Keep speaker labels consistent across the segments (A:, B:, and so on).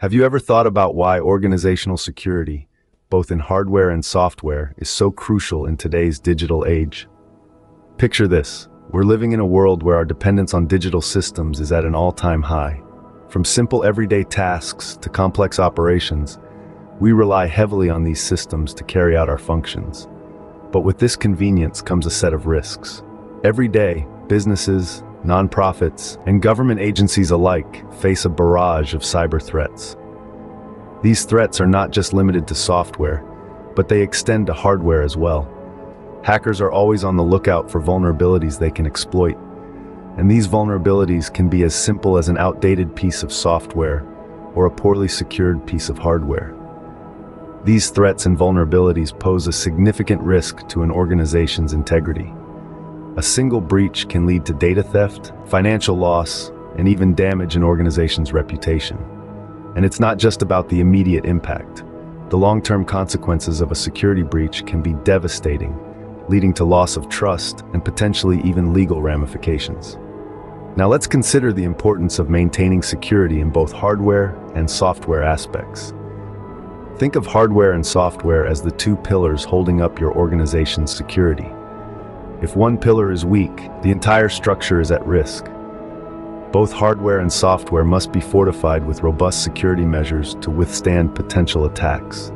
A: Have you ever thought about why organizational security, both in hardware and software, is so crucial in today's digital age? Picture this. We're living in a world where our dependence on digital systems is at an all-time high. From simple everyday tasks to complex operations, we rely heavily on these systems to carry out our functions. But with this convenience comes a set of risks. Every day, businesses, nonprofits, and government agencies alike face a barrage of cyber threats. These threats are not just limited to software, but they extend to hardware as well. Hackers are always on the lookout for vulnerabilities they can exploit, and these vulnerabilities can be as simple as an outdated piece of software or a poorly secured piece of hardware. These threats and vulnerabilities pose a significant risk to an organization's integrity. A single breach can lead to data theft, financial loss, and even damage an organization's reputation. And it's not just about the immediate impact. The long-term consequences of a security breach can be devastating, leading to loss of trust and potentially even legal ramifications. Now let's consider the importance of maintaining security in both hardware and software aspects. Think of hardware and software as the two pillars holding up your organization's security. If one pillar is weak, the entire structure is at risk. Both hardware and software must be fortified with robust security measures to withstand potential attacks.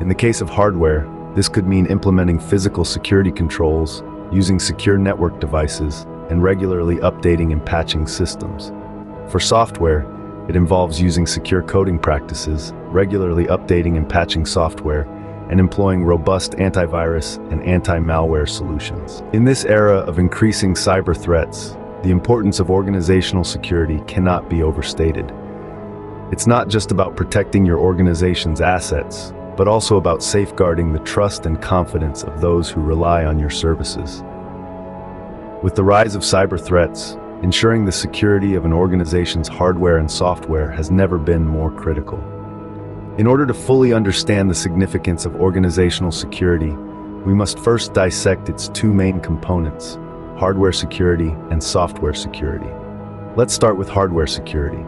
A: In the case of hardware, this could mean implementing physical security controls, using secure network devices, and regularly updating and patching systems. For software, it involves using secure coding practices, regularly updating and patching software, and employing robust antivirus and anti-malware solutions. In this era of increasing cyber threats, the importance of organizational security cannot be overstated. It's not just about protecting your organization's assets, but also about safeguarding the trust and confidence of those who rely on your services. With the rise of cyber threats, ensuring the security of an organization's hardware and software has never been more critical. In order to fully understand the significance of organizational security, we must first dissect its two main components, hardware security and software security. Let's start with hardware security.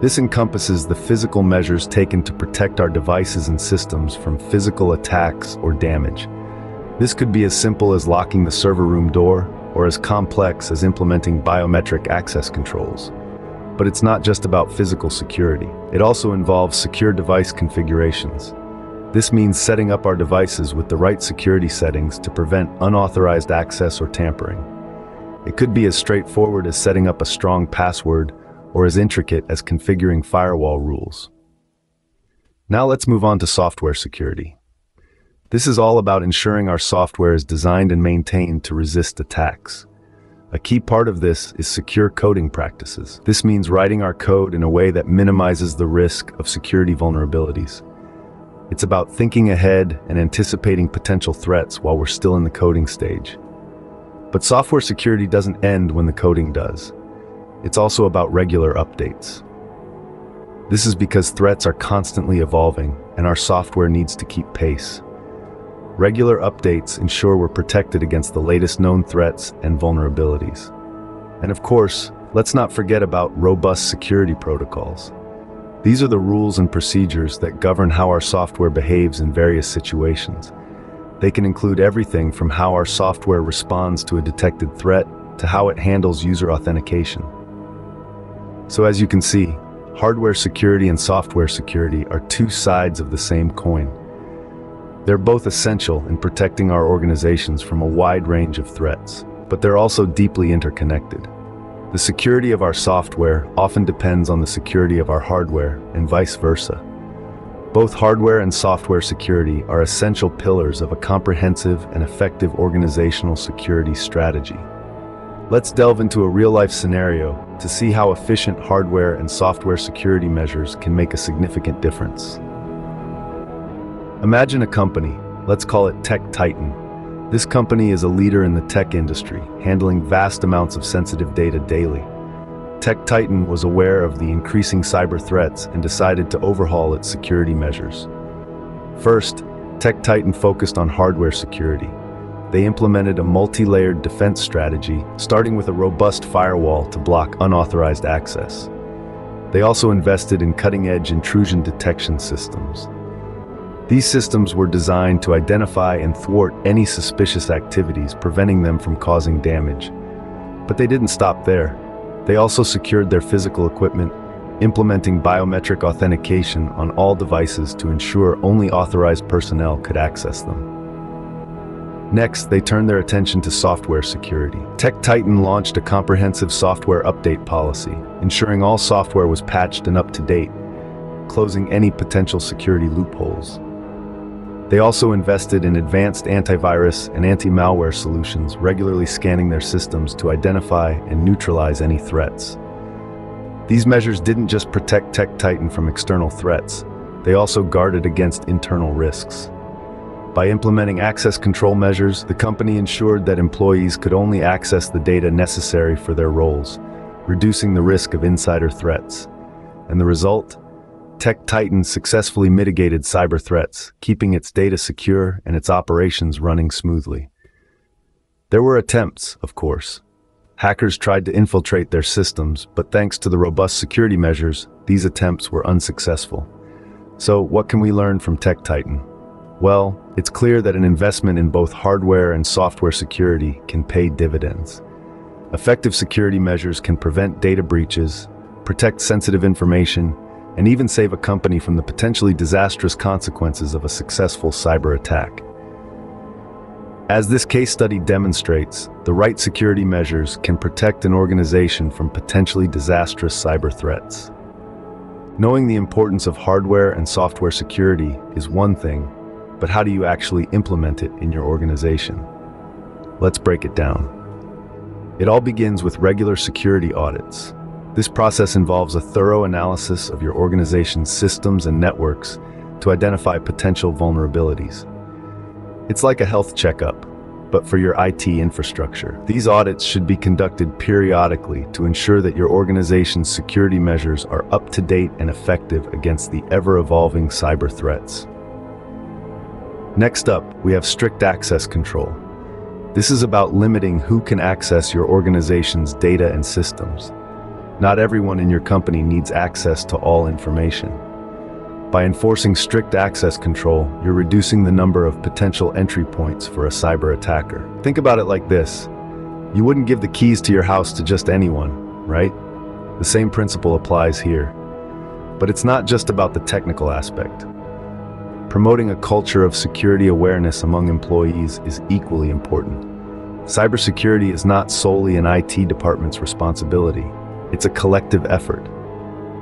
A: This encompasses the physical measures taken to protect our devices and systems from physical attacks or damage. This could be as simple as locking the server room door or as complex as implementing biometric access controls. But it's not just about physical security. It also involves secure device configurations. This means setting up our devices with the right security settings to prevent unauthorized access or tampering. It could be as straightforward as setting up a strong password or as intricate as configuring firewall rules. Now let's move on to software security. This is all about ensuring our software is designed and maintained to resist attacks. A key part of this is secure coding practices. This means writing our code in a way that minimizes the risk of security vulnerabilities. It's about thinking ahead and anticipating potential threats while we're still in the coding stage. But software security doesn't end when the coding does. It's also about regular updates. This is because threats are constantly evolving and our software needs to keep pace. Regular updates ensure we're protected against the latest known threats and vulnerabilities. And of course, let's not forget about robust security protocols. These are the rules and procedures that govern how our software behaves in various situations. They can include everything from how our software responds to a detected threat to how it handles user authentication. So as you can see, hardware security and software security are two sides of the same coin. They're both essential in protecting our organizations from a wide range of threats, but they're also deeply interconnected. The security of our software often depends on the security of our hardware and vice versa. Both hardware and software security are essential pillars of a comprehensive and effective organizational security strategy. Let's delve into a real-life scenario to see how efficient hardware and software security measures can make a significant difference. Imagine a company, let's call it Tech Titan. This company is a leader in the tech industry, handling vast amounts of sensitive data daily. Tech Titan was aware of the increasing cyber threats and decided to overhaul its security measures. First, Tech Titan focused on hardware security. They implemented a multi-layered defense strategy, starting with a robust firewall to block unauthorized access. They also invested in cutting-edge intrusion detection systems. These systems were designed to identify and thwart any suspicious activities, preventing them from causing damage. But they didn't stop there. They also secured their physical equipment, implementing biometric authentication on all devices to ensure only authorized personnel could access them. Next, they turned their attention to software security. Tech Titan launched a comprehensive software update policy, ensuring all software was patched and up to date, closing any potential security loopholes. They also invested in advanced antivirus and anti-malware solutions, regularly scanning their systems to identify and neutralize any threats. These measures didn't just protect Tech Titan from external threats, they also guarded against internal risks. By implementing access control measures, the company ensured that employees could only access the data necessary for their roles, reducing the risk of insider threats. And the result? TechTitan successfully mitigated cyber threats, keeping its data secure and its operations running smoothly. There were attempts, of course. Hackers tried to infiltrate their systems, but thanks to the robust security measures, these attempts were unsuccessful. So what can we learn from Tech Titan? Well, it's clear that an investment in both hardware and software security can pay dividends. Effective security measures can prevent data breaches, protect sensitive information, and even save a company from the potentially disastrous consequences of a successful cyber attack. As this case study demonstrates, the right security measures can protect an organization from potentially disastrous cyber threats. Knowing the importance of hardware and software security is one thing, but how do you actually implement it in your organization? Let's break it down. It all begins with regular security audits, this process involves a thorough analysis of your organization's systems and networks to identify potential vulnerabilities. It's like a health checkup, but for your IT infrastructure. These audits should be conducted periodically to ensure that your organization's security measures are up to date and effective against the ever-evolving cyber threats. Next up, we have strict access control. This is about limiting who can access your organization's data and systems. Not everyone in your company needs access to all information. By enforcing strict access control, you're reducing the number of potential entry points for a cyber attacker. Think about it like this. You wouldn't give the keys to your house to just anyone, right? The same principle applies here. But it's not just about the technical aspect. Promoting a culture of security awareness among employees is equally important. Cybersecurity is not solely an IT department's responsibility. It's a collective effort.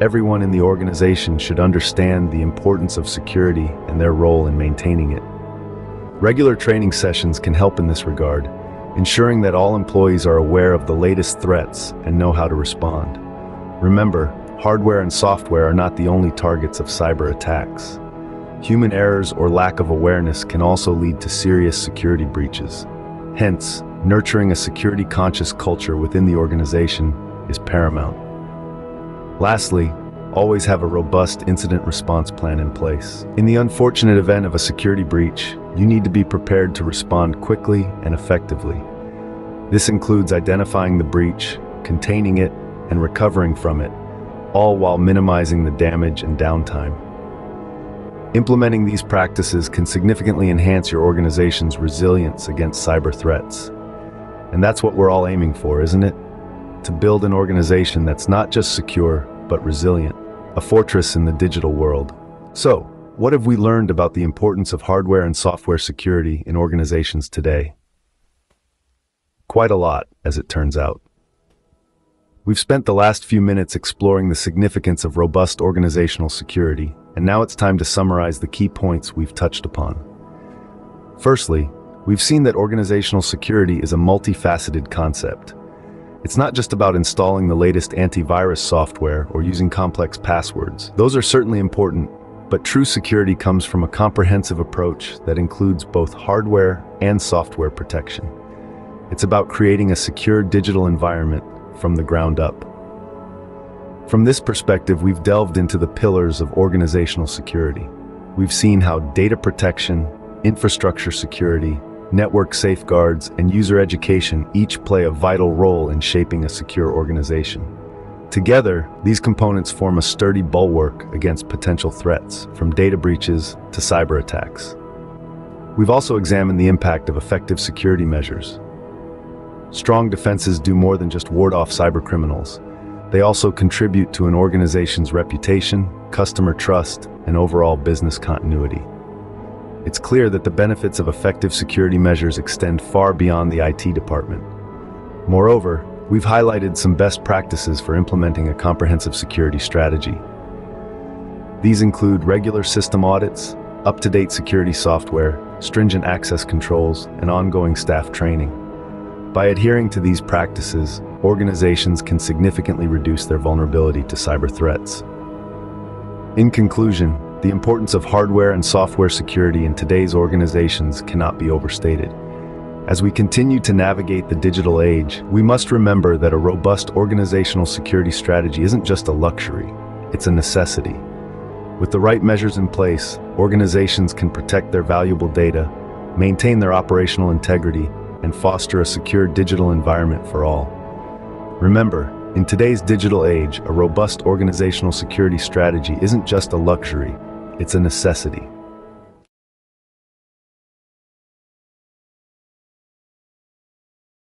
A: Everyone in the organization should understand the importance of security and their role in maintaining it. Regular training sessions can help in this regard, ensuring that all employees are aware of the latest threats and know how to respond. Remember, hardware and software are not the only targets of cyber attacks. Human errors or lack of awareness can also lead to serious security breaches. Hence, nurturing a security-conscious culture within the organization is paramount. Lastly, always have a robust incident response plan in place. In the unfortunate event of a security breach, you need to be prepared to respond quickly and effectively. This includes identifying the breach, containing it, and recovering from it, all while minimizing the damage and downtime. Implementing these practices can significantly enhance your organization's resilience against cyber threats. And that's what we're all aiming for, isn't it? To build an organization that's not just secure, but resilient, a fortress in the digital world. So, what have we learned about the importance of hardware and software security in organizations today? Quite a lot, as it turns out. We've spent the last few minutes exploring the significance of robust organizational security, and now it's time to summarize the key points we've touched upon. Firstly, we've seen that organizational security is a multifaceted concept. It's not just about installing the latest antivirus software or using complex passwords. Those are certainly important, but true security comes from a comprehensive approach that includes both hardware and software protection. It's about creating a secure digital environment from the ground up. From this perspective, we've delved into the pillars of organizational security. We've seen how data protection, infrastructure security, network safeguards, and user education each play a vital role in shaping a secure organization. Together, these components form a sturdy bulwark against potential threats, from data breaches to cyber attacks. We've also examined the impact of effective security measures. Strong defenses do more than just ward off cybercriminals. They also contribute to an organization's reputation, customer trust, and overall business continuity. It's clear that the benefits of effective security measures extend far beyond the IT department. Moreover, we've highlighted some best practices for implementing a comprehensive security strategy. These include regular system audits, up-to-date security software, stringent access controls, and ongoing staff training. By adhering to these practices, organizations can significantly reduce their vulnerability to cyber threats. In conclusion, the importance of hardware and software security in today's organizations cannot be overstated. As we continue to navigate the digital age, we must remember that a robust organizational security strategy isn't just a luxury, it's a necessity. With the right measures in place, organizations can protect their valuable data, maintain their operational integrity, and foster a secure digital environment for all. Remember, in today's digital age, a robust organizational security strategy isn't just a luxury, it's a necessity.